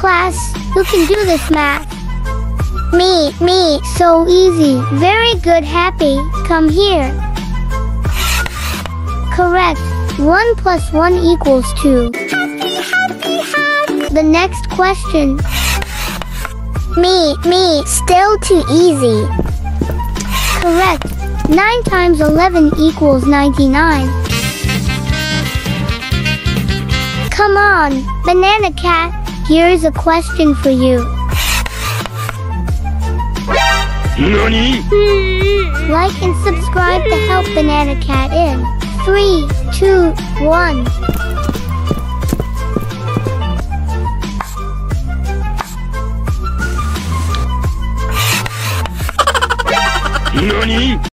Class, who can do this math? Me, me, so easy. Very good, happy. Come here. Correct. 1 plus 1 equals 2. Happy, happy, happy. The next question. Me, me, still too easy. Correct. 9 times 11 equals 99. Come on, Banana Cat, here's a question for you. NANI? Hmm. Like and subscribe to help Banana Cat in 3, 2, 1. NANI?